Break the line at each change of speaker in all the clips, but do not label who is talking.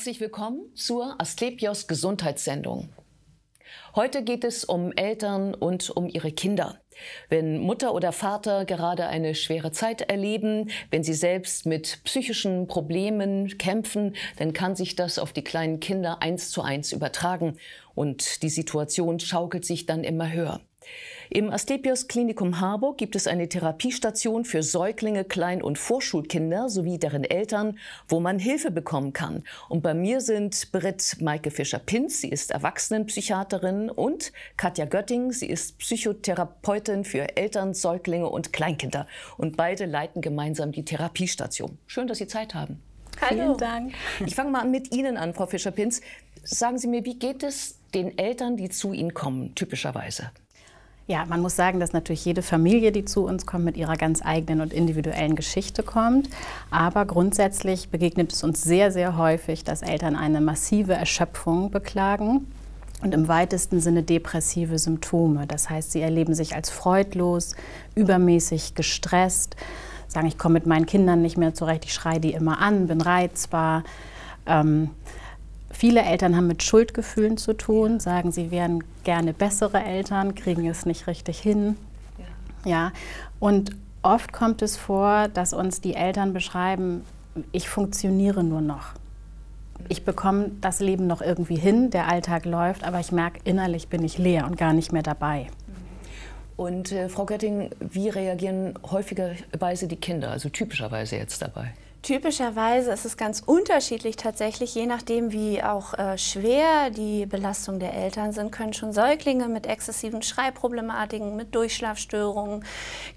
Herzlich willkommen zur Asklepios Gesundheitssendung. Heute geht es um Eltern und um ihre Kinder. Wenn Mutter oder Vater gerade eine schwere Zeit erleben, wenn sie selbst mit psychischen Problemen kämpfen, dann kann sich das auf die kleinen Kinder eins zu eins übertragen und die Situation schaukelt sich dann immer höher. Im Asklepios Klinikum Harburg gibt es eine Therapiestation für Säuglinge, Klein- und Vorschulkinder sowie deren Eltern, wo man Hilfe bekommen kann. Und bei mir sind Britt Maike Fischer-Pinz, sie ist Erwachsenenpsychiaterin, und Katja Götting, sie ist Psychotherapeutin für Eltern, Säuglinge und Kleinkinder. Und beide leiten gemeinsam die Therapiestation. Schön, dass Sie Zeit haben.
Hallo. Vielen Dank.
Ich fange mal mit Ihnen an, Frau Fischer-Pinz. Sagen Sie mir, wie geht es den Eltern, die zu Ihnen kommen, typischerweise?
Ja, man muss sagen, dass natürlich jede Familie, die zu uns kommt, mit ihrer ganz eigenen und individuellen Geschichte kommt. Aber grundsätzlich begegnet es uns sehr, sehr häufig, dass Eltern eine massive Erschöpfung beklagen und im weitesten Sinne depressive Symptome. Das heißt, sie erleben sich als freudlos, übermäßig gestresst, sagen, ich komme mit meinen Kindern nicht mehr zurecht, ich schreie die immer an, bin reizbar. Ähm, Viele Eltern haben mit Schuldgefühlen zu tun, sagen, sie wären gerne bessere Eltern, kriegen es nicht richtig hin. Ja. ja. Und oft kommt es vor, dass uns die Eltern beschreiben, ich funktioniere nur noch. Ich bekomme das Leben noch irgendwie hin, der Alltag läuft, aber ich merke, innerlich bin ich leer und gar nicht mehr dabei.
Und äh, Frau Götting, wie reagieren häufigerweise die Kinder, also typischerweise jetzt dabei?
Typischerweise ist es ganz unterschiedlich tatsächlich, je nachdem, wie auch äh, schwer die Belastung der Eltern sind, können schon Säuglinge mit exzessiven Schreibproblematiken, mit Durchschlafstörungen,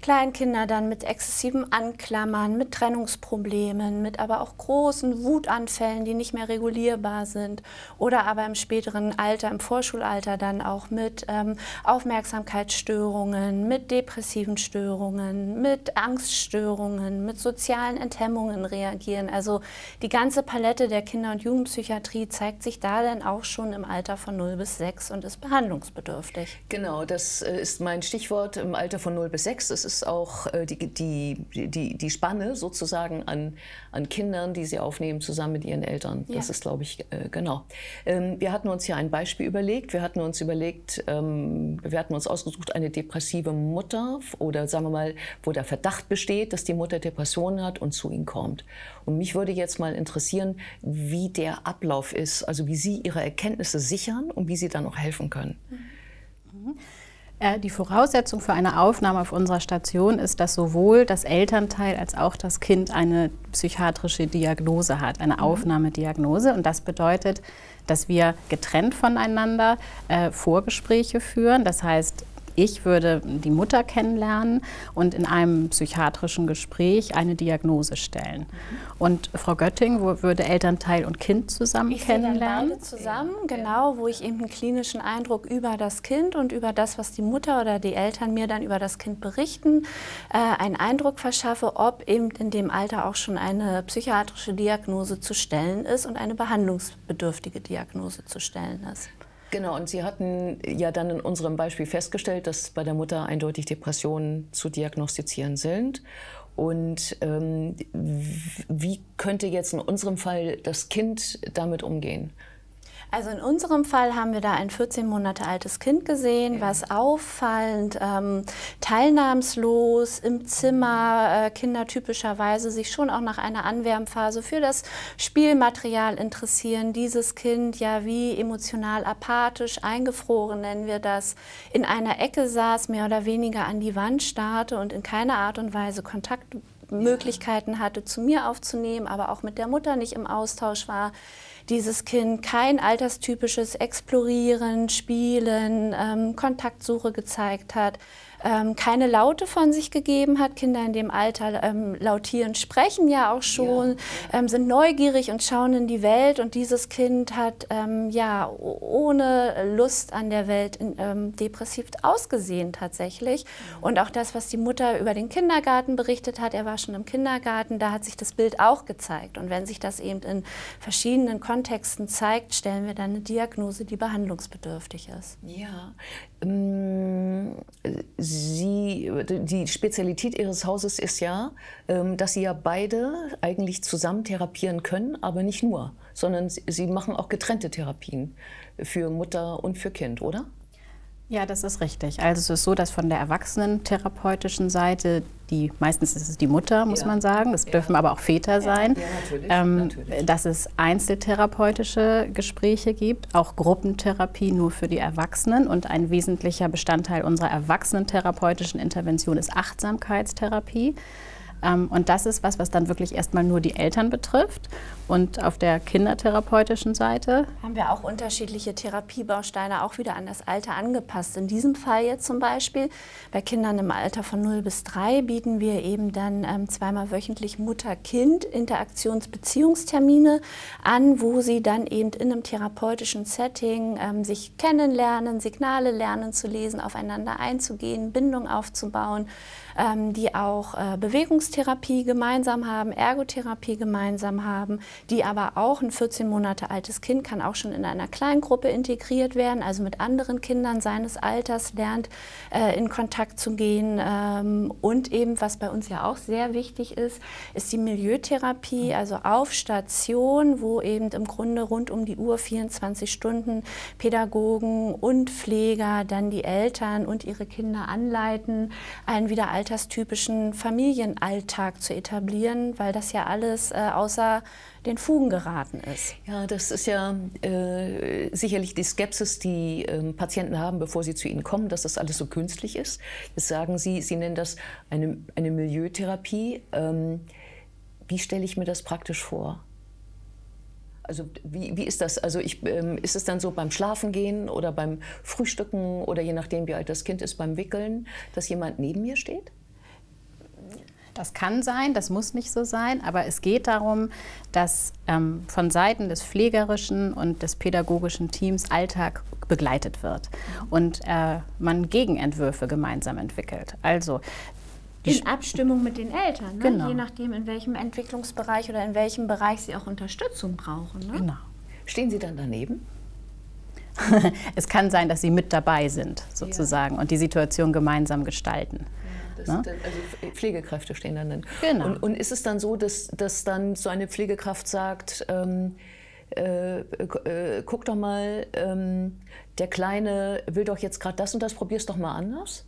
Kleinkinder dann mit exzessiven Anklammern, mit Trennungsproblemen, mit aber auch großen Wutanfällen, die nicht mehr regulierbar sind oder aber im späteren Alter, im Vorschulalter dann auch mit ähm, Aufmerksamkeitsstörungen, mit depressiven Störungen, mit Angststörungen, mit sozialen Enthemmungen reagieren. Also die ganze Palette der Kinder- und Jugendpsychiatrie zeigt sich da dann auch schon im Alter von 0 bis 6 und ist behandlungsbedürftig.
Genau, das äh, ist mein Stichwort im Alter von 0 bis 6. Das ist auch äh, die, die, die, die Spanne sozusagen an, an Kindern, die sie aufnehmen zusammen mit ihren Eltern. Das ja. ist, glaube ich, äh, genau. Ähm, wir hatten uns hier ein Beispiel überlegt. Wir hatten uns überlegt, ähm, wir hatten uns ausgesucht, eine depressive Mutter oder sagen wir mal, wo der Verdacht besteht, dass die Mutter Depressionen hat und zu ihnen kommt. Und mich würde jetzt mal interessieren, wie der Ablauf ist, also wie Sie Ihre Erkenntnisse sichern und wie Sie dann auch helfen können.
Mhm. Äh, die Voraussetzung für eine Aufnahme auf unserer Station ist, dass sowohl das Elternteil als auch das Kind eine psychiatrische Diagnose hat, eine mhm. Aufnahmediagnose. Und das bedeutet, dass wir getrennt voneinander äh, Vorgespräche führen. Das heißt, ich würde die Mutter kennenlernen und in einem psychiatrischen Gespräch eine Diagnose stellen. Mhm. Und Frau Götting würde Elternteil und Kind zusammen
ich
kennenlernen?
Beide zusammen, genau, wo ich eben einen klinischen Eindruck über das Kind und über das, was die Mutter oder die Eltern mir dann über das Kind berichten, äh, einen Eindruck verschaffe, ob eben in dem Alter auch schon eine psychiatrische Diagnose zu stellen ist und eine behandlungsbedürftige Diagnose zu stellen ist.
Genau, und Sie hatten ja dann in unserem Beispiel festgestellt, dass bei der Mutter eindeutig Depressionen zu diagnostizieren sind. Und ähm, wie könnte jetzt in unserem Fall das Kind damit umgehen?
Also in unserem Fall haben wir da ein 14 Monate altes Kind gesehen, was auffallend, ähm, teilnahmslos im Zimmer, äh, Kinder typischerweise sich schon auch nach einer Anwärmphase für das Spielmaterial interessieren. Dieses Kind ja wie emotional apathisch, eingefroren nennen wir das, in einer Ecke saß, mehr oder weniger an die Wand starrte und in keiner Art und Weise Kontaktmöglichkeiten hatte, zu mir aufzunehmen, aber auch mit der Mutter nicht im Austausch war. Dieses Kind kein alterstypisches Explorieren, Spielen, ähm, Kontaktsuche gezeigt hat, ähm, keine Laute von sich gegeben hat. Kinder in dem Alter ähm, lautieren, sprechen ja auch schon, ja. Ähm, sind neugierig und schauen in die Welt. Und dieses Kind hat ähm, ja ohne Lust an der Welt in, ähm, depressiv ausgesehen tatsächlich. Mhm. Und auch das, was die Mutter über den Kindergarten berichtet hat, er war schon im Kindergarten, da hat sich das Bild auch gezeigt. Und wenn sich das eben in verschiedenen Kontexten zeigt, stellen wir dann eine Diagnose, die behandlungsbedürftig ist.
Ja. Ähm, Sie, die Spezialität Ihres Hauses ist ja, ähm, dass Sie ja beide eigentlich zusammen therapieren können, aber nicht nur, sondern Sie machen auch getrennte Therapien für Mutter und für Kind, oder?
Ja, das ist richtig. Also es ist so, dass von der erwachsenentherapeutischen Seite, die meistens ist es die Mutter, muss ja. man sagen, das ja. dürfen aber auch Väter sein, ja, natürlich, ähm, natürlich. dass es einzeltherapeutische Gespräche gibt, auch Gruppentherapie nur für die Erwachsenen und ein wesentlicher Bestandteil unserer erwachsenentherapeutischen Intervention ist Achtsamkeitstherapie. Ähm, und das ist was, was dann wirklich erstmal nur die Eltern betrifft. Und auf der kindertherapeutischen Seite
haben wir auch unterschiedliche Therapiebausteine, auch wieder an das Alter angepasst. In diesem Fall jetzt zum Beispiel bei Kindern im Alter von 0 bis 3 bieten wir eben dann ähm, zweimal wöchentlich Mutter-Kind-Interaktionsbeziehungstermine an, wo sie dann eben in einem therapeutischen Setting ähm, sich kennenlernen, Signale lernen zu lesen, aufeinander einzugehen, Bindung aufzubauen, ähm, die auch äh, Bewegungstherapie gemeinsam haben, Ergotherapie gemeinsam haben die aber auch ein 14 Monate altes Kind kann auch schon in einer Kleingruppe integriert werden, also mit anderen Kindern seines Alters lernt, äh, in Kontakt zu gehen. Ähm, und eben, was bei uns ja auch sehr wichtig ist, ist die Milieutherapie, also auf Station, wo eben im Grunde rund um die Uhr 24 Stunden Pädagogen und Pfleger dann die Eltern und ihre Kinder anleiten, einen wieder alterstypischen Familienalltag zu etablieren, weil das ja alles äh, außer den Fugen geraten ist.
Ja, das ist ja äh, sicherlich die Skepsis, die äh, Patienten haben, bevor sie zu ihnen kommen, dass das alles so künstlich ist. Jetzt sagen Sie, Sie nennen das eine, eine Milieutherapie. Ähm, wie stelle ich mir das praktisch vor? Also wie, wie ist das? Also ich, ähm, ist es dann so beim Schlafengehen oder beim Frühstücken oder je nachdem, wie alt das Kind ist, beim Wickeln, dass jemand neben mir steht?
Das kann sein, das muss nicht so sein, aber es geht darum, dass ähm, von Seiten des pflegerischen und des pädagogischen Teams Alltag begleitet wird und äh, man Gegenentwürfe gemeinsam entwickelt. Also
in Abstimmung mit den Eltern, ne? genau. je nachdem, in welchem Entwicklungsbereich oder in welchem Bereich sie auch Unterstützung brauchen. Ne? Genau.
Stehen Sie dann daneben?
es kann sein, dass Sie mit dabei sind, sozusagen, ja. und die Situation gemeinsam gestalten.
Das, ne? dann, also Pflegekräfte stehen dann. dann. Genau. Und, und, ist es dann so, dass, dass dann so eine Pflegekraft sagt, ähm, äh, äh, guck doch mal, ähm, der Kleine will doch jetzt gerade das und das, probier's doch mal anders?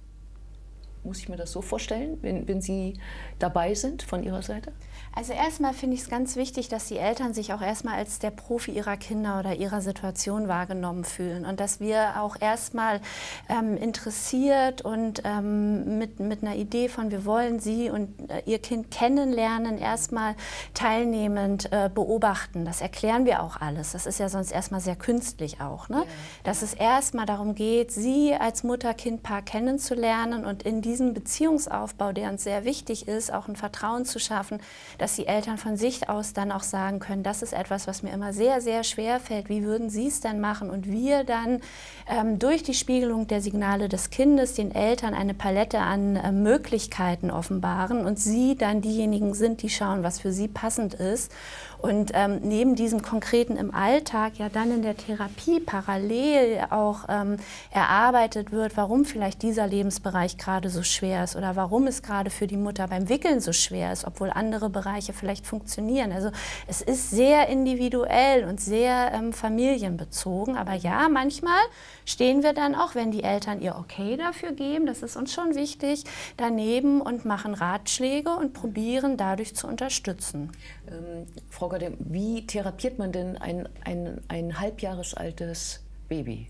Muss ich mir das so vorstellen, wenn, wenn Sie dabei sind von Ihrer Seite?
Also erstmal finde ich es ganz wichtig, dass die Eltern sich auch erstmal als der Profi ihrer Kinder oder ihrer Situation wahrgenommen fühlen und dass wir auch erstmal ähm, interessiert und ähm, mit, mit einer Idee von, wir wollen sie und äh, ihr Kind kennenlernen, erstmal teilnehmend äh, beobachten. Das erklären wir auch alles. Das ist ja sonst erstmal sehr künstlich auch. Ne? Ja. Dass es erstmal darum geht, sie als Mutter-Kind-Paar kennenzulernen und in diesem Beziehungsaufbau, der uns sehr wichtig ist, auch ein Vertrauen zu schaffen, dass die Eltern von sich aus dann auch sagen können, das ist etwas, was mir immer sehr, sehr schwer fällt. Wie würden Sie es denn machen? Und wir dann ähm, durch die Spiegelung der Signale des Kindes den Eltern eine Palette an äh, Möglichkeiten offenbaren und sie dann diejenigen sind, die schauen, was für sie passend ist. Und ähm, neben diesem Konkreten im Alltag ja dann in der Therapie parallel auch ähm, erarbeitet wird, warum vielleicht dieser Lebensbereich gerade so schwer ist oder warum es gerade für die Mutter beim Wickeln so schwer ist, obwohl andere Bereiche vielleicht funktionieren. Also es ist sehr individuell und sehr ähm, familienbezogen. Aber ja, manchmal stehen wir dann auch, wenn die Eltern ihr Okay dafür geben, das ist uns schon wichtig, daneben und machen Ratschläge und probieren dadurch zu unterstützen.
Ähm, Frau Gade, wie therapiert man denn ein, ein, ein halbjahres altes Baby?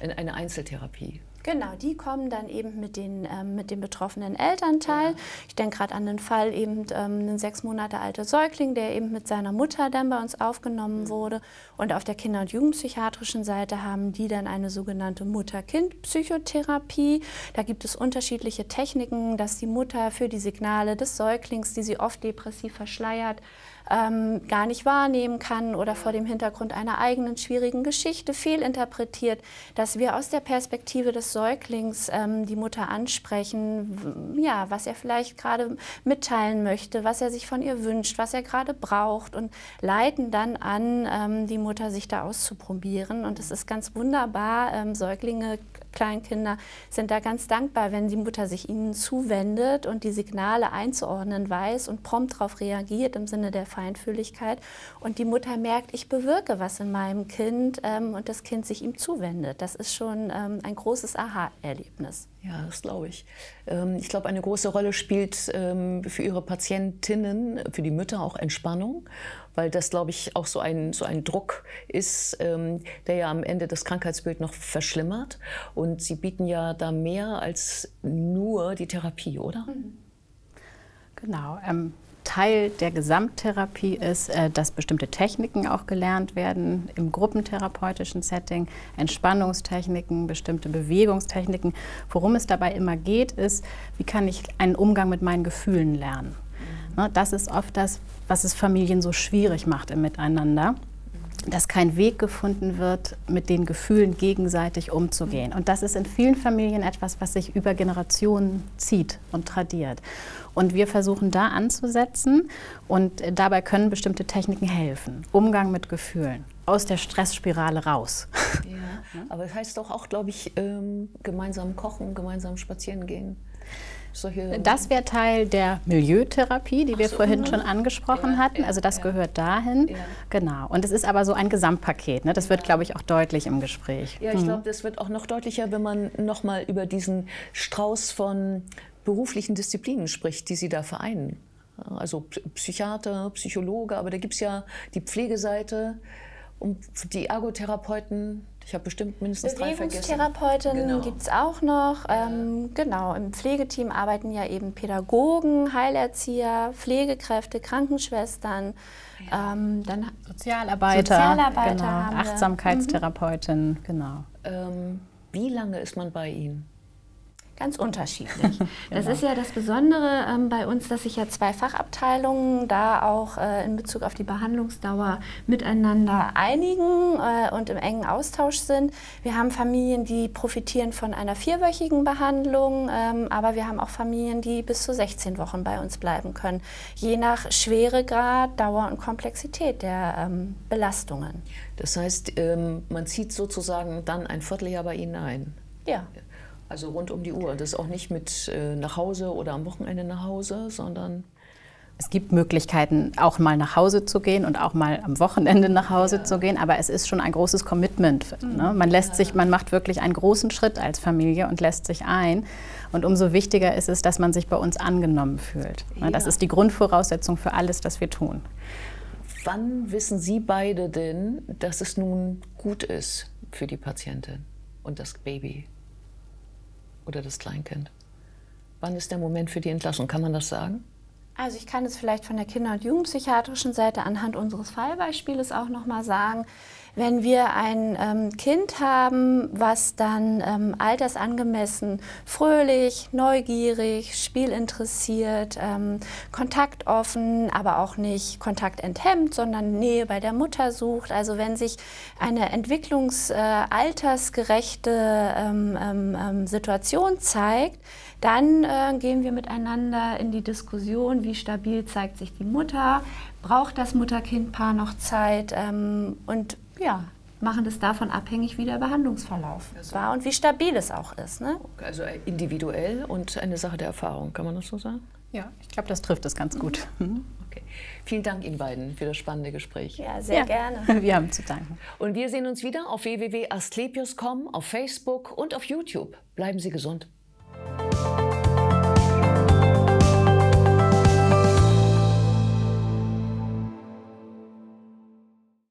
In eine Einzeltherapie?
Genau, die kommen dann eben mit den, ähm, mit dem betroffenen Elternteil. Ja. Ich denke gerade an den Fall eben ähm, einen sechs Monate alter Säugling, der eben mit seiner Mutter dann bei uns aufgenommen mhm. wurde. Und auf der Kinder- und Jugendpsychiatrischen Seite haben die dann eine sogenannte Mutter-Kind-Psychotherapie. Da gibt es unterschiedliche Techniken, dass die Mutter für die Signale des Säuglings, die sie oft depressiv verschleiert, ähm, gar nicht wahrnehmen kann oder vor dem Hintergrund einer eigenen schwierigen Geschichte fehlinterpretiert, dass wir aus der Perspektive des Säuglings ähm, die Mutter ansprechen, ja, was er vielleicht gerade mitteilen möchte, was er sich von ihr wünscht, was er gerade braucht und leiten dann an, ähm, die Mutter sich da auszuprobieren. Und es ist ganz wunderbar, ähm, Säuglinge Kleinkinder sind da ganz dankbar, wenn die Mutter sich ihnen zuwendet und die Signale einzuordnen weiß und prompt darauf reagiert im Sinne der Feinfühligkeit und die Mutter merkt, ich bewirke was in meinem Kind ähm, und das Kind sich ihm zuwendet. Das ist schon ähm, ein großes Aha-Erlebnis.
Ja, das glaube ich. Ähm, ich glaube, eine große Rolle spielt ähm, für Ihre Patientinnen, für die Mütter auch Entspannung, weil das, glaube ich, auch so ein, so ein Druck ist, ähm, der ja am Ende das Krankheitsbild noch verschlimmert. Und Sie bieten ja da mehr als nur die Therapie, oder?
Genau. Ähm, Teil der Gesamttherapie ist, äh, dass bestimmte Techniken auch gelernt werden im gruppentherapeutischen Setting, Entspannungstechniken, bestimmte Bewegungstechniken. Worum es dabei immer geht, ist, wie kann ich einen Umgang mit meinen Gefühlen lernen. Ne, das ist oft das, was es Familien so schwierig macht im Miteinander dass kein Weg gefunden wird, mit den Gefühlen gegenseitig umzugehen. Und das ist in vielen Familien etwas, was sich über Generationen zieht und tradiert. Und wir versuchen da anzusetzen und dabei können bestimmte Techniken helfen. Umgang mit Gefühlen, aus der Stressspirale raus.
Ja, aber es das heißt doch auch, glaube ich, ähm, gemeinsam kochen, gemeinsam spazieren gehen
solche. Das wäre Teil der Milieutherapie, die wir so, vorhin schon angesprochen ja, hatten. Also das ja, gehört dahin. Ja. Genau. Und es ist aber so ein Gesamtpaket. Ne? Das wird, glaube ich, auch deutlich im Gespräch.
Ja, ich hm. glaube, das wird auch noch deutlicher, wenn man noch mal über diesen Strauß von beruflichen Disziplinen spricht, die Sie da vereinen. Also Psychiater, Psychologe, aber da gibt es ja die Pflegeseite und die Ergotherapeuten, ich habe bestimmt mindestens drei vergessen.
Bewegungstherapeutinnen genau. gibt es auch noch. Ähm, genau, im Pflegeteam arbeiten ja eben Pädagogen, Heilerzieher, Pflegekräfte, Krankenschwestern.
Ja. Ähm, dann Sozialarbeiter, Sozialarbeiter genau, Achtsamkeitstherapeutin, mhm. genau. Ähm,
wie lange ist man bei Ihnen?
Ganz unterschiedlich. Das genau. ist ja das Besondere ähm, bei uns, dass sich ja zwei Fachabteilungen da auch äh, in Bezug auf die Behandlungsdauer miteinander einigen äh, und im engen Austausch sind. Wir haben Familien, die profitieren von einer vierwöchigen Behandlung, ähm, aber wir haben auch Familien, die bis zu 16 Wochen bei uns bleiben können, je nach Schweregrad, Dauer und Komplexität der ähm, Belastungen.
Das heißt, ähm, man zieht sozusagen dann ein Vierteljahr bei Ihnen ein.
Ja.
Also rund um die Uhr. Das ist auch nicht mit äh, nach Hause oder am Wochenende nach Hause, sondern
es gibt Möglichkeiten, auch mal nach Hause zu gehen und auch mal am Wochenende nach Hause ja. zu gehen, aber es ist schon ein großes Commitment. Ne? Mhm. Man lässt sich, man macht wirklich einen großen Schritt als Familie und lässt sich ein. Und umso wichtiger ist es, dass man sich bei uns angenommen fühlt. Ne? Ja. Das ist die Grundvoraussetzung für alles, was wir tun.
Wann wissen Sie beide denn, dass es nun gut ist für die Patientin und das Baby? Oder das Kleinkind? Wann ist der Moment für die Entlassung? Kann man das sagen?
Also ich kann es vielleicht von der Kinder- und Jugendpsychiatrischen Seite anhand unseres Fallbeispieles auch noch mal sagen. Wenn wir ein ähm, Kind haben, was dann ähm, altersangemessen fröhlich, neugierig, spielinteressiert, ähm, kontaktoffen, aber auch nicht kontaktenthemmt, sondern Nähe bei der Mutter sucht. Also wenn sich eine entwicklungsaltersgerechte äh, ähm, ähm, ähm, Situation zeigt, dann äh, gehen wir miteinander in die Diskussion, wie stabil zeigt sich die Mutter, braucht das Mutter-Kind-Paar noch Zeit und ja, machen das davon abhängig, wie der Behandlungsverlauf also. war und wie stabil es auch ist. Ne?
Also individuell und eine Sache der Erfahrung, kann man das so sagen?
Ja, ich glaube, das trifft es ganz gut. Mhm.
Okay. Vielen Dank Ihnen beiden für das spannende Gespräch.
Ja, sehr ja. gerne.
Wir haben zu danken.
Und wir sehen uns wieder auf www.asklepios.com, auf Facebook und auf YouTube. Bleiben Sie gesund.